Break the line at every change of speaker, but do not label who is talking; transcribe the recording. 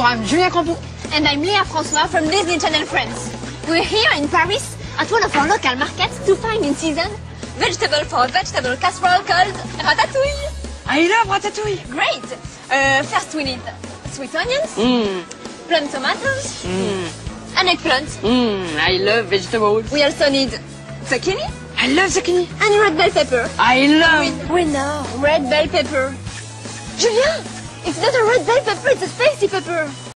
Bonjour, I'm Julien Crampon.
And I'm Leah Francois from Disney Channel France. We're here in Paris at one of our local markets to find in season vegetable for a vegetable casserole called ratatouille.
I love ratatouille.
Great! Uh, first we need sweet onions,
Mmm,
plum tomatoes, mm. an eggplant.
mmm, I love vegetables.
We also need zucchini
I love zucchini.
and red bell pepper.
I love...
We know red bell pepper. Julien, it's not a red bell pepper, it's a spicy pepper.